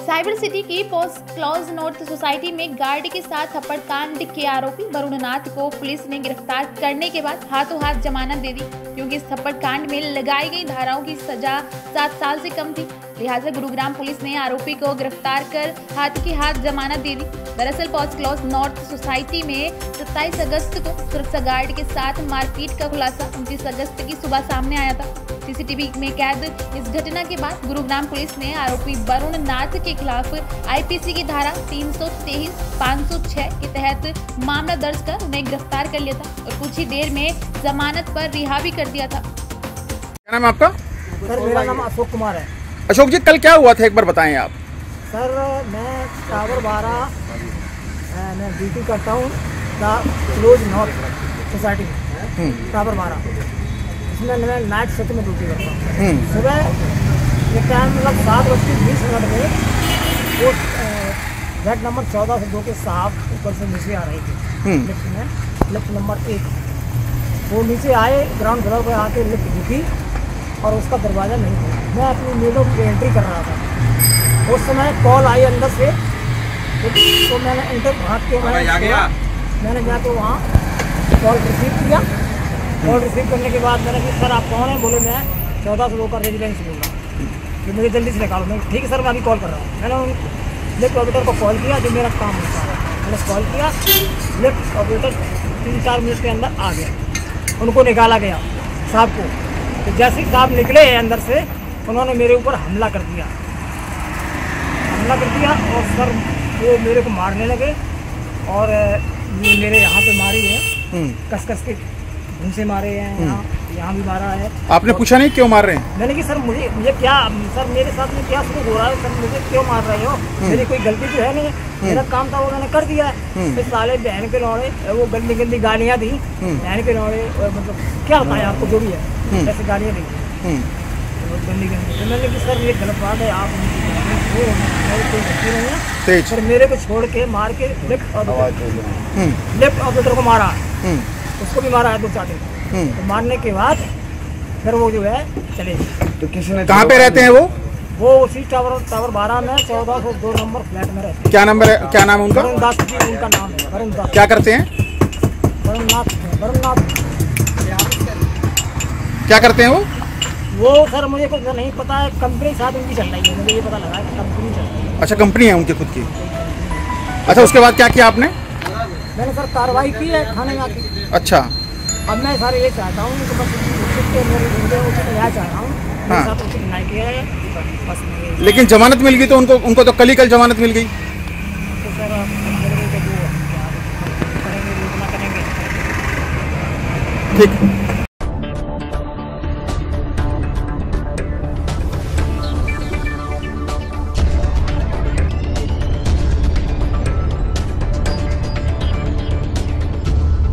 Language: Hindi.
साइबर सिटी की पोस्ट क्लॉज नॉर्थ सोसाइटी में गार्ड के साथ थप्पड़ कांड के आरोपी वरुण नाथ को पुलिस ने गिरफ़्तार करने के बाद हाथों हाथ जमानत दे दी, क्योंकि इस थप्पड़ कांड में लगाई गई धाराओं की सजा सात साल से कम थी। लिहाजा गुरुग्राम पुलिस ने आरोपी को गिरफ़्तार कर हाथ की हाथ जमानत दे दी। दरअसल पोस्ट क्लॉज नॉर्थ सोसाइटी में 27 अगस्त को सुरक्षा गार्ड के साथ मारपीट का खुलासा उनतीस अगस्त की सुबह सामने आया था। सीसीटीवी में कैद इस घटना के बाद गुरुग्राम पुलिस ने आरोपी वरुण नाथ के खिलाफ आईपीसी की धारा तीन सौ तेईस पाँच सौ छह के तहत मामला दर्ज कर उन्हें गिरफ़्तार कर लिया था और कुछ ही देर में जमानत पर रिहा भी कर दिया था। क्या नाम आपका? सर मेरा नाम अशोक कुमार है। अशोक जी कल क्या हुआ था? एक बार बताएँ आप। सर मैं टावर बारह मैं ड्यूटी करता हूँ क्लोज नॉर्थ सोसाइटी में टावर बारह। इसमें मैं नाइट शिफ्ट में ड्यूटी करता हूँ। हम्म, सुबह ये टाइम मतलब सात बज के बीस मिनट में वो गेट नंबर चौदह से दो के साफ़ ऊपर से नीचे आ रही थी। हम्म, लिफ्ट में लिफ्ट नंबर एक। वो नीचे आए ग्राउंड फ्लोर पर आके लिफ्ट रुकी और उसका दरवाज़ा नहीं खुला। मैं अपनी नीलों की एंट्री कर रहा था। उस समय कॉल आई अंदर से। तो, तो मैंने एंटर भाग के मैंने। मैंने जाके वहाँ कॉल रिसीव किया। कॉल रिसीव करने के बाद मैंने कहा सर आप कौन हैं? बोले मैं चौदह सौ का रेजिडेंस बोल रहा हूँ। कि मुझे जल्दी से निकालो। मैं ठीक है सर मैं अभी कॉल कर रहा हूँ। मैंने उन लिफ्ट ऑपरेटर को कॉल किया जो मेरा काम होता है। मैंने कॉल किया। लिफ्ट ऑपरेटर तीन चार मिनट के अंदर आ गया। उनको निकाला गया साहब को। तो जैसे ही साहब निकले अंदर से उन्होंने मेरे ऊपर हमला कर दिया। हमला कर दिया और सर वो मेरे को मारने लगे और ये मेरे यहाँ पे मारी है। हम्म। कस कस के घूम मारे हैं यहाँ यहाँ भी मारा है। आपने पूछा नहीं क्यों मार रहे हैं? मैंने कि सर मुझे मुझे क्या सर मेरे साथ में क्या शुरू हो रहा है सर मुझे क्यों मार रहे हो? मेरी कोई गलती तो है नहीं। मेरा काम था मैंने कर दिया है। फिर साले बहन के लौड़े वो गंदी गंदी गालियाँ दी। बहन के लौड़े मतलब क्या बताया आपको जो भी है। ऐसी गालियाँ दी। मैंने कि सर ये गलत बात है आप वो मेरी को छोड़ के मार के लेफ़्ट ऑपरेटर हम्म, लेफ़्ट ऑपरेटर को मारा। हम्म, उसको भी मारा है दो चाटे हम्म। तो मारने के बाद फिर वो जो है चले। तो किसी ने कहाँ पे रहते हैं वो? वो उसी टावर टावर बारह में चौदह सौ दो नंबर फ्लैट में रहते क्या नंबर है? क्या नाम है उनका? वरुण दास जी उनका नाम है वरुण दास क्या करते हैं? वरुण नाथ वरुण नाथ क्या करते हैं वो? वो सर मुझे कुछ नहीं पता है कंपनी साथ उनकी चल रही है मुझे ये पता लगा कि कंपनी चल रही है। अच्छा कंपनी है उनकी खुद की? अच्छा उसके बाद क्या किया आपने? मैंने सर कार्रवाई की है थाने में आके अच्छा। अब मैं सर ये चाहता हूँ कि बस न्याय चाह रहा हूँ। हाँ। लेकिन जमानत मिल गई तो उनको उनको तो कल ही कल जमानत मिल गई। तो ठीक।